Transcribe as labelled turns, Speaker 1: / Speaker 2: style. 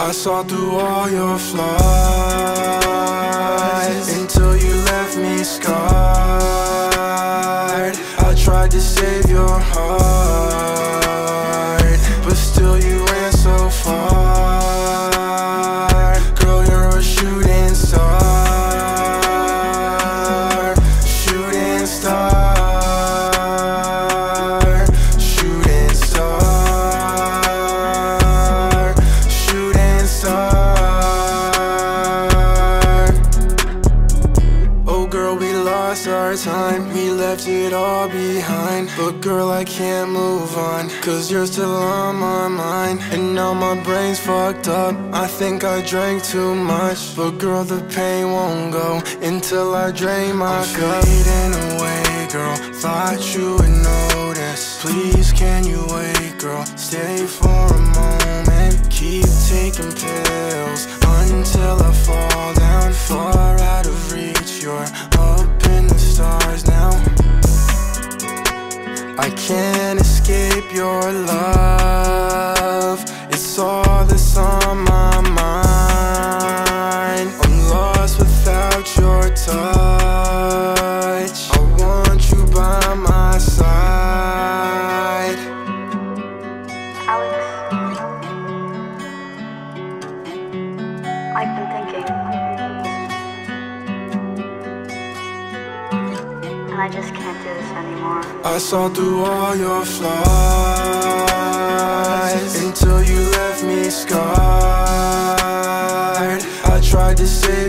Speaker 1: I saw through all your flaws Until you left me scarred. I tried to save your heart our time We left it all behind. But girl, I can't move on Cause you're still on my mind. And now my brain's fucked up I think I drank too much. But girl, the pain won't go Until I drain my I'm cup. fading away, girl. Thought you would notice. Please, can you wait, girl? Stay for a moment. Keep taking pills Until I fall can't escape your love
Speaker 2: I just can't do this anymore.
Speaker 1: I saw through all your flaws Until you left me scarred I tried to save